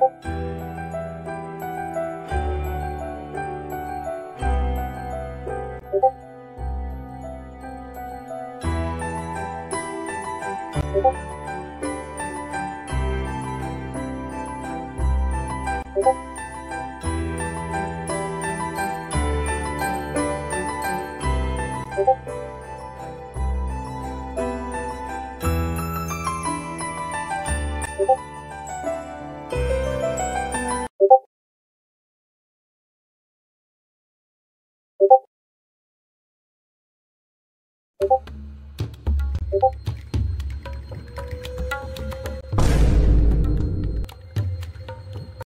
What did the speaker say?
고고 you